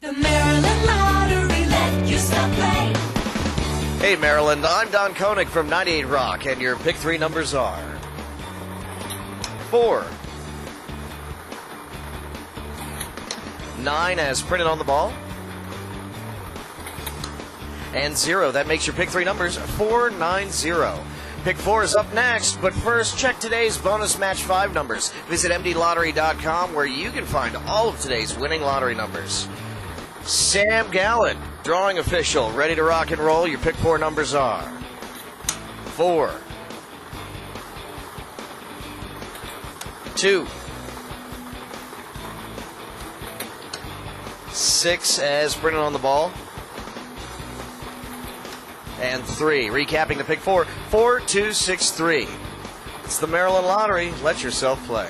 The Maryland Lottery let you stop. Hey, Maryland, I'm Don Koenig from 98 Rock, and your pick three numbers are four, nine as printed on the ball, and zero. That makes your pick three numbers four, nine, zero. Pick four is up next, but first, check today's bonus match five numbers. Visit MDLottery.com where you can find all of today's winning lottery numbers. Sam Gallen, drawing official, ready to rock and roll. Your pick four numbers are four, two, six as printed on the ball, and three. Recapping the pick four, four, two, six, three. It's the Maryland Lottery. Let yourself play.